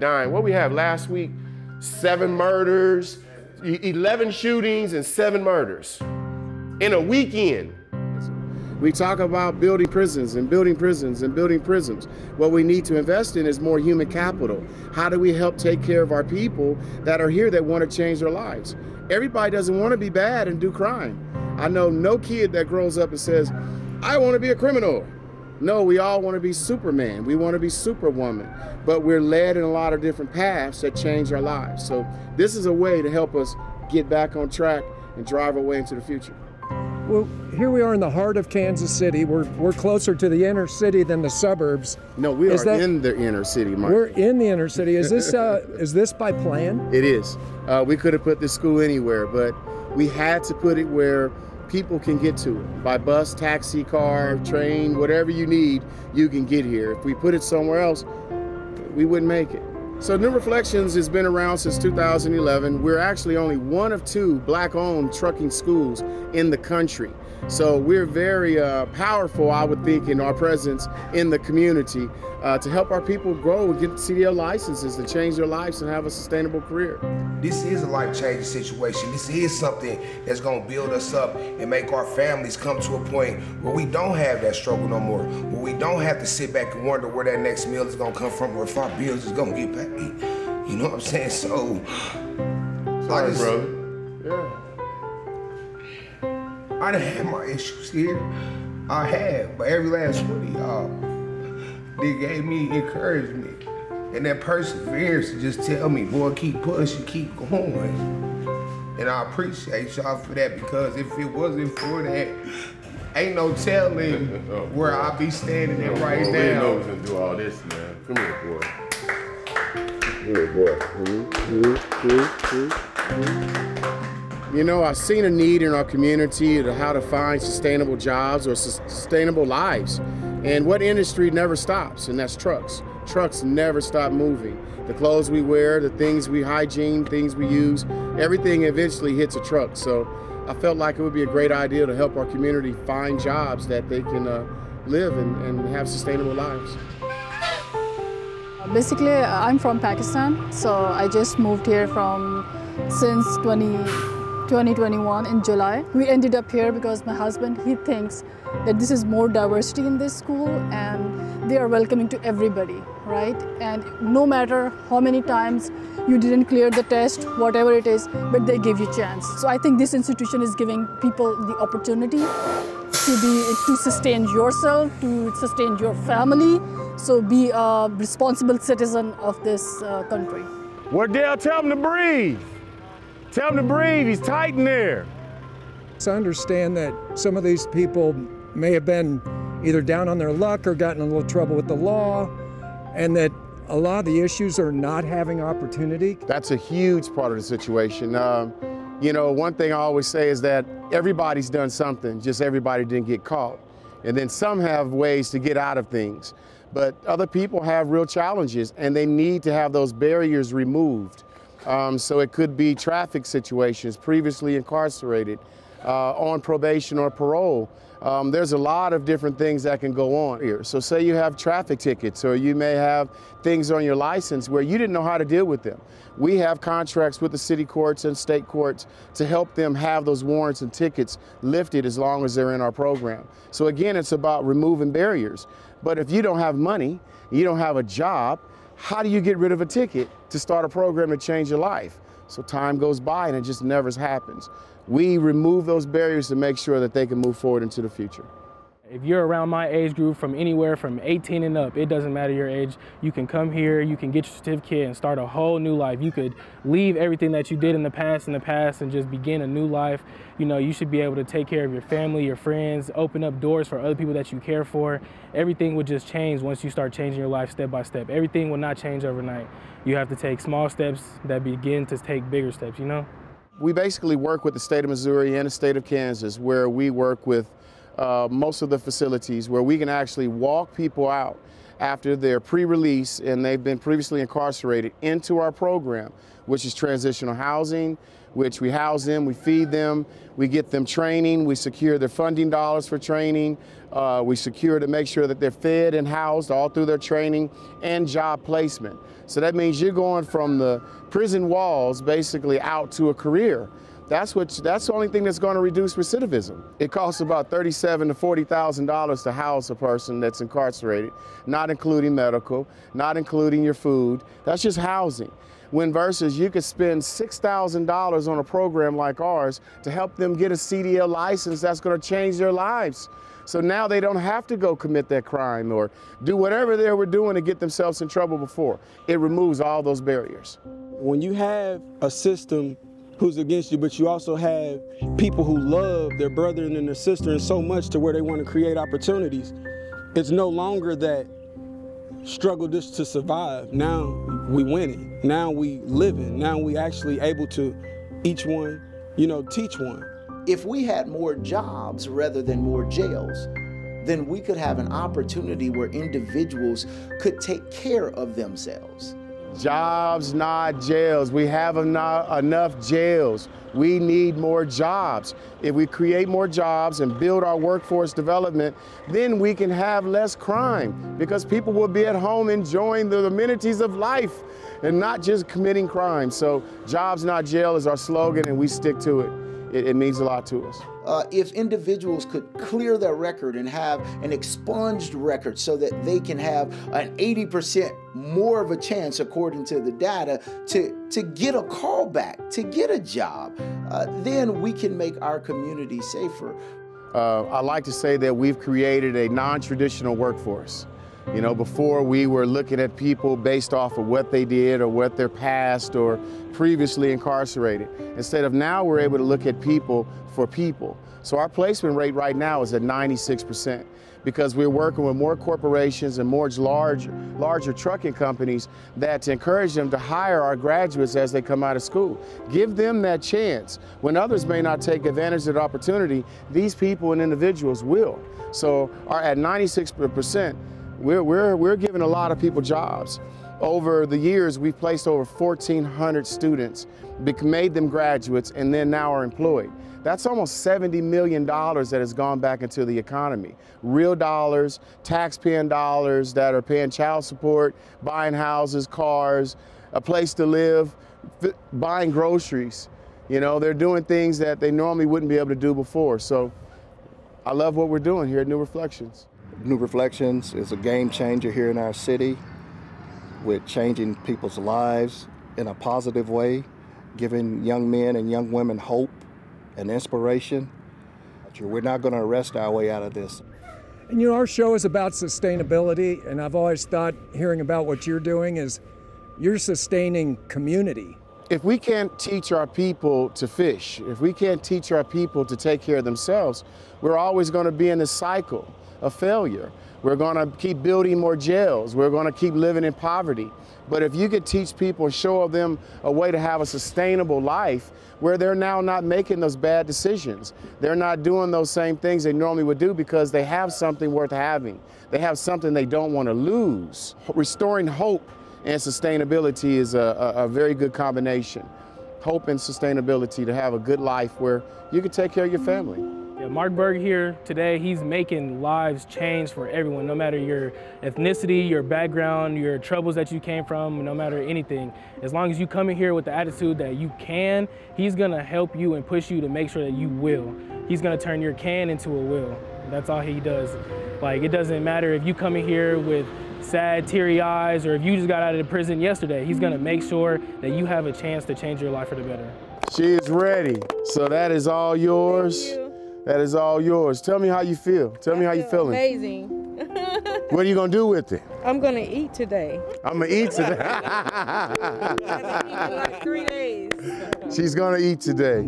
dying. What we have last week, seven murders, 11 shootings and seven murders in a weekend. We talk about building prisons and building prisons and building prisons. What we need to invest in is more human capital. How do we help take care of our people that are here that want to change their lives? Everybody doesn't want to be bad and do crime. I know no kid that grows up and says, I want to be a criminal. No, we all want to be Superman. We want to be Superwoman. But we're led in a lot of different paths that change our lives. So this is a way to help us get back on track and drive our way into the future. Well, here we are in the heart of Kansas City. We're, we're closer to the inner city than the suburbs. No, we is are that, in the inner city, Mike. We're in the inner city. Is this uh, is this by plan? It is. Uh, we could have put this school anywhere, but we had to put it where people can get to it by bus, taxi, car, train, whatever you need, you can get here. If we put it somewhere else, we wouldn't make it. So New Reflections has been around since 2011. We're actually only one of two black-owned trucking schools in the country. So we're very uh, powerful, I would think, in our presence in the community uh, to help our people grow and get CDL licenses to change their lives and have a sustainable career. This is a life-changing situation. This is something that's going to build us up and make our families come to a point where we don't have that struggle no more, where we don't have to sit back and wonder where that next meal is going to come from or if our bills is going to get paid. You know what I'm saying? So, Sorry, I just, brother. Yeah. I done had my issues here. I have, but every last one of y'all, they gave me encouragement and that perseverance to just tell me, boy, keep pushing, keep going. And I appreciate y'all for that because if it wasn't for that, ain't no telling oh, where I'd be standing at oh, right now. We didn't know we was gonna do all this, man. Come here, boy. Boy. You know, I've seen a need in our community to how to find sustainable jobs or sustainable lives. And what industry never stops, and that's trucks. Trucks never stop moving. The clothes we wear, the things we hygiene, things we use, everything eventually hits a truck. So I felt like it would be a great idea to help our community find jobs that they can uh, live and, and have sustainable lives. Basically, I'm from Pakistan, so I just moved here from since 20. 2021 in July. We ended up here because my husband, he thinks that this is more diversity in this school and they are welcoming to everybody, right? And no matter how many times you didn't clear the test, whatever it is, but they give you chance. So I think this institution is giving people the opportunity to be to sustain yourself, to sustain your family. So be a responsible citizen of this uh, country. Wardell, tell him to breathe. Tell him to breathe, he's tight in there. I understand that some of these people may have been either down on their luck or gotten in a little trouble with the law, and that a lot of the issues are not having opportunity. That's a huge part of the situation. Um, you know, one thing I always say is that everybody's done something, just everybody didn't get caught. And then some have ways to get out of things. But other people have real challenges and they need to have those barriers removed. Um, so it could be traffic situations, previously incarcerated, uh, on probation or parole. Um, there's a lot of different things that can go on here. So say you have traffic tickets or you may have things on your license where you didn't know how to deal with them. We have contracts with the city courts and state courts to help them have those warrants and tickets lifted as long as they're in our program. So again, it's about removing barriers. But if you don't have money, you don't have a job, how do you get rid of a ticket to start a program to change your life? So time goes by and it just never happens. We remove those barriers to make sure that they can move forward into the future. If you're around my age group from anywhere from 18 and up, it doesn't matter your age, you can come here, you can get your certificate and start a whole new life. You could leave everything that you did in the past in the past and just begin a new life. You know, you should be able to take care of your family, your friends, open up doors for other people that you care for. Everything would just change once you start changing your life step by step. Everything will not change overnight. You have to take small steps that begin to take bigger steps, you know? We basically work with the state of Missouri and the state of Kansas where we work with uh, most of the facilities where we can actually walk people out after they're pre-release and they've been previously incarcerated into our program, which is transitional housing, which we house them, we feed them, we get them training, we secure their funding dollars for training, uh, we secure to make sure that they're fed and housed all through their training and job placement. So that means you're going from the prison walls basically out to a career. That's what. That's the only thing that's going to reduce recidivism. It costs about thirty-seven to forty thousand dollars to house a person that's incarcerated, not including medical, not including your food. That's just housing. When versus you could spend six thousand dollars on a program like ours to help them get a CDL license that's going to change their lives. So now they don't have to go commit that crime or do whatever they were doing to get themselves in trouble before. It removes all those barriers. When you have a system who's against you, but you also have people who love their brother and their sister and so much to where they want to create opportunities. It's no longer that struggle just to survive. Now we winning. Now we living. Now we actually able to each one, you know, teach one. If we had more jobs rather than more jails, then we could have an opportunity where individuals could take care of themselves. Jobs, not jails. We have enough, jails. We need more jobs. If we create more jobs and build our workforce development, then we can have less crime because people will be at home enjoying the amenities of life and not just committing crime. So, jobs, not jail is our slogan, and we stick to it it, it means a lot to us. Uh, if individuals could clear their record and have an expunged record so that they can have an 80% more of a chance, according to the data, to, to get a call back, to get a job, uh, then we can make our community safer. Uh, I like to say that we've created a non traditional workforce. You know, before we were looking at people based off of what they did or what their past or previously incarcerated. Instead of now, we're able to look at people for people. So our placement rate right now is at 96% because we're working with more corporations and more large, larger trucking companies that to encourage them to hire our graduates as they come out of school. Give them that chance. When others may not take advantage of the opportunity, these people and individuals will. So our, at 96%, we're, we're, we're giving a lot of people jobs. Over the years, we've placed over 1,400 students, made them graduates, and then now are employed. That's almost $70 million that has gone back into the economy. Real dollars, taxpaying dollars that are paying child support, buying houses, cars, a place to live, buying groceries. You know, they're doing things that they normally wouldn't be able to do before. So I love what we're doing here at New Reflections. New Reflections is a game changer here in our city with changing people's lives in a positive way, giving young men and young women hope and inspiration. We're not going to arrest our way out of this. And you know, our show is about sustainability, and I've always thought hearing about what you're doing is you're sustaining community. If we can't teach our people to fish, if we can't teach our people to take care of themselves, we're always going to be in this cycle a failure. We're going to keep building more jails. We're going to keep living in poverty. But if you could teach people, show them a way to have a sustainable life where they're now not making those bad decisions. They're not doing those same things they normally would do because they have something worth having. They have something they don't want to lose. Restoring hope and sustainability is a, a, a very good combination. Hope and sustainability to have a good life where you can take care of your family. Yeah, Mark Byrd here today, he's making lives change for everyone, no matter your ethnicity, your background, your troubles that you came from, no matter anything. As long as you come in here with the attitude that you can, he's gonna help you and push you to make sure that you will. He's gonna turn your can into a will. That's all he does. Like, it doesn't matter if you come in here with sad, teary eyes, or if you just got out of the prison yesterday, he's gonna make sure that you have a chance to change your life for the better. She is ready. So that is all yours. That is all yours. Tell me how you feel. Tell I me how you feeling. Amazing. what are you gonna do with it? I'm gonna eat today. I'm gonna eat today. like three days. She's gonna eat today.